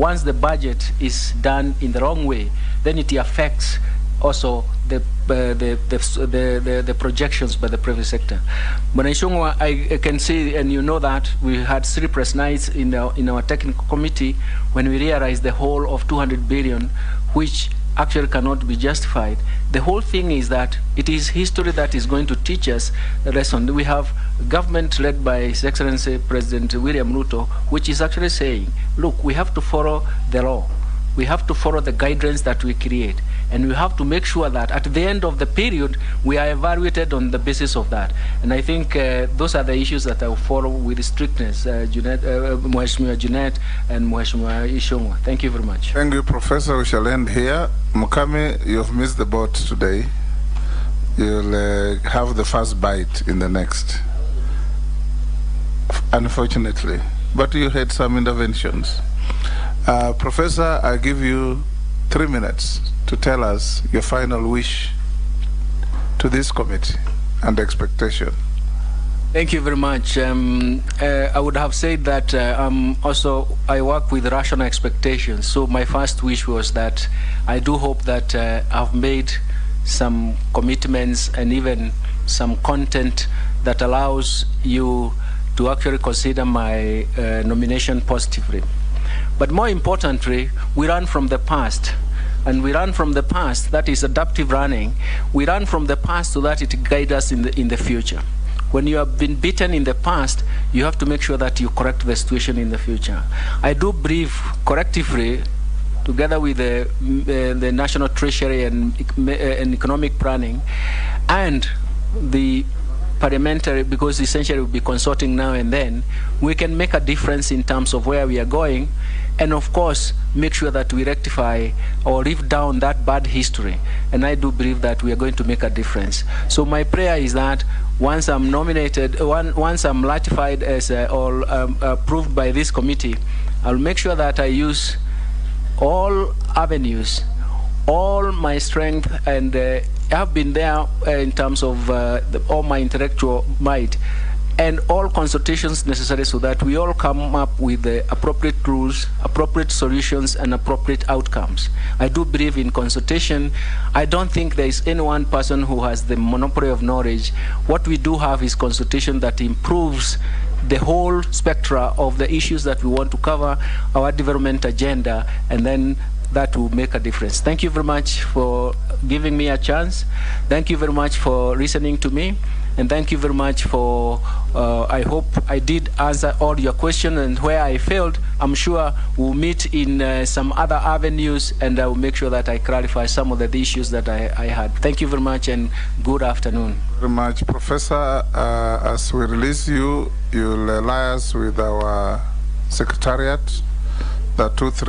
once the budget is done in the wrong way, then it affects also the, uh, the, the, the, the, projections by the private sector. Bwana I, I can see, and you know that, we had three press nights in our, in our technical committee when we realized the whole of 200 billion, which actually cannot be justified. The whole thing is that it is history that is going to teach us a lesson. We have government led by His Excellency President William Ruto, which is actually saying, look, we have to follow the law. We have to follow the guidelines that we create. And we have to make sure that at the end of the period, we are evaluated on the basis of that. And I think uh, those are the issues that I will follow with strictness, uh, Junet, uh, and Mheshimiwa Ichungwa. Thank you very much. Thank you, Professor. We shall end here. Mukami, you've missed the boat today. You'll uh, have the first bite in the next. Unfortunately. But you had some interventions. Uh, Professor, I give you three minutes to tell us your final wish to this committee and expectation. Thank you very much. Um, uh, I would have said that uh, I'm also I work with rational expectations. So my first wish was that I do hope that uh, I've made some commitments and even some content that allows you to actually consider my uh, nomination positively. But more importantly, we run from the past. And we run from the past, that is adaptive running. We run from the past so that it guides us in the, in the future. When you have been beaten in the past, you have to make sure that you correct the situation in the future. I do believe correctively, together with the, uh, the National Treasury and, uh, and Economic Planning, and the parliamentary, because essentially we'll be consulting now and then, we can make a difference in terms of where we are going, and of course, make sure that we rectify or live down that bad history. And I do believe that we are going to make a difference. So my prayer is that once I'm nominated, one, once I'm ratified as uh, or um, approved by this committee, I'll make sure that I use all avenues, all my strength, and uh, have been there uh, in terms of uh, the, all my intellectual might and all consultations necessary so that we all come up with the appropriate rules, appropriate solutions, and appropriate outcomes. I do believe in consultation. I don't think there is any one person who has the monopoly of knowledge. What we do have is consultation that improves the whole spectra of the issues that we want to cover, our development agenda, and then that will make a difference. Thank you very much for giving me a chance. Thank you very much for listening to me. And thank you very much for, uh, I hope I did answer all your questions and where I failed, I'm sure we'll meet in uh, some other avenues and I will make sure that I clarify some of the issues that I, I had. Thank you very much and good afternoon. Very much, Professor. Uh, as we release you, you'll liaise with our secretariat, the two, three